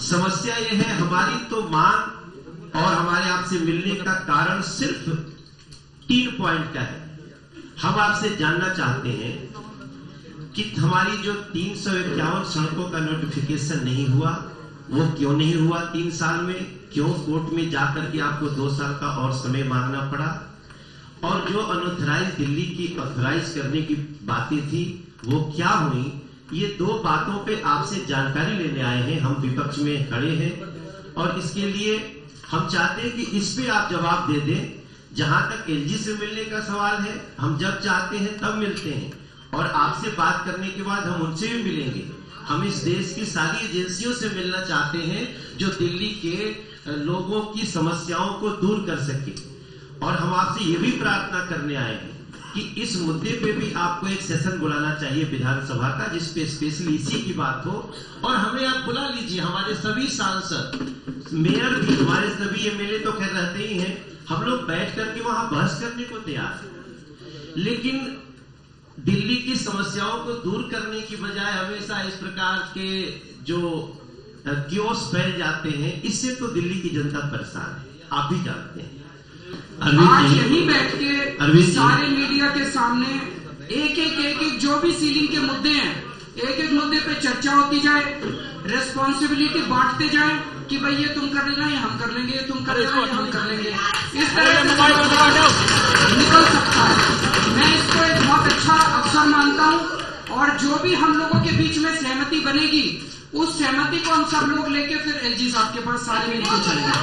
समस्या ये है, हमारी तो मांग और हमारे आपसे मिलने का कारण सिर्फ़ तीन पॉइंट का है। हम आपसे जानना चाहते हैं कि हमारी जो तीन सौ इक्यावन सड़कों का नोटिफिकेशन नहीं हुआ, वो क्यों नहीं हुआ तीन साल में? क्यों कोर्ट में जाकर के आपको दो साल का और समय मांगना पड़ा? और जो अनऑथराइज दिल्ली की ऑथराइज करने की बातें थी, वो क्या हुई? ये दो बातों पे आपसे जानकारी लेने आए हैं। हम विपक्ष में खड़े हैं और इसके लिए हम चाहते हैं कि इस पे आप जवाब दे दें। जहाँ तक एलजी से मिलने का सवाल है, हम जब चाहते हैं तब मिलते हैं और आपसे बात करने के बाद हम उनसे भी मिलेंगे। हम इस देश की सारी एजेंसियों से मिलना चाहते हैं जो दिल्ली के लोगों की समस्याओं को दूर कर सके। और हम आपसे ये भी प्रार्थना करने आए हैं कि इस मुद्दे पे भी आपको एक सेशन बुलाना चाहिए विधानसभा का जिसपे स्पेशली इसी की बात हो। और हमें आप बुला लीजिए हमारे सभी सांसद मेयर भी हमारे सभी एमएलए तो खैर रहते ही हैं। हम लोग बैठ करके वहाँ बहस करने को तैयार हैं। लेकिन दिल्ली की समस्याओं को दूर करने की बजाय हमेशा इस प्रकार के जो क्योस फैल जाते हैं इससे तो दिल्ली की जनता परेशान है। आप भी जानते हैं। आज यहीं बैठ के सारे मीडिया के सामने एक एक एक एक जो भी सीलिंग के मुद्दे हैं एक एक मुद्दे पे चर्चा होती जाए रेस्पॉन्सिबिलिटी बांटते जाए कि भाई ये तुम कर लेना ये हम कर लेंगे ये तुम कर लेना ये हम कर लेंगे। इस तरह से निकल सकता है। मैं इसको एक बहुत अच्छा अवसर मानता हूँ और जो भी हम लोगों के बीच में सहमति बनेगी उस सहमति को हम सब लोग लेके फिर एलजी साहब के पास सारे मिलकर चलेंगे।